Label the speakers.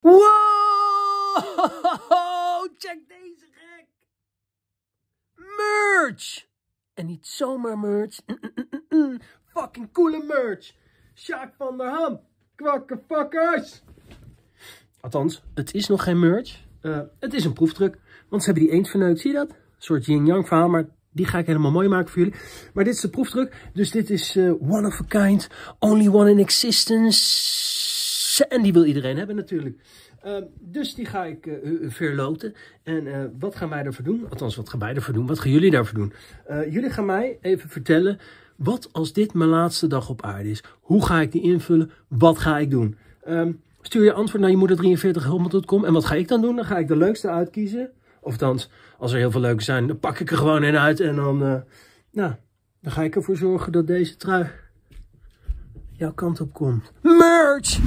Speaker 1: Wow! Check deze gek! Merch! En niet zomaar merch. Fucking coole merch. Sjaak van der Ham. Kwakkerfuckers. Althans, het is nog geen merch. Uh, het is een proefdruk. Want ze hebben die eens verneukt. Zie je dat? Een soort yin-yang verhaal. Maar die ga ik helemaal mooi maken voor jullie. Maar dit is de proefdruk. Dus dit is uh, one of a kind. Only one in existence. En die wil iedereen hebben natuurlijk. Uh, dus die ga ik uh, verloten. En uh, wat gaan wij ervoor doen? Althans, wat gaan wij ervoor doen? Wat gaan jullie daarvoor doen? jullie gaan mij even vertellen. Wat als dit mijn laatste dag op aarde is? Hoe ga ik die invullen? Wat ga ik doen? Um, stuur je antwoord naar je moeder43helmond.com. En wat ga ik dan doen? Dan ga ik de leukste uitkiezen. Of althans, als er heel veel leuke zijn, dan pak ik er gewoon een uit. En dan, nou, dan ga ik ervoor zorgen dat deze trui jouw kant op komt. Merch!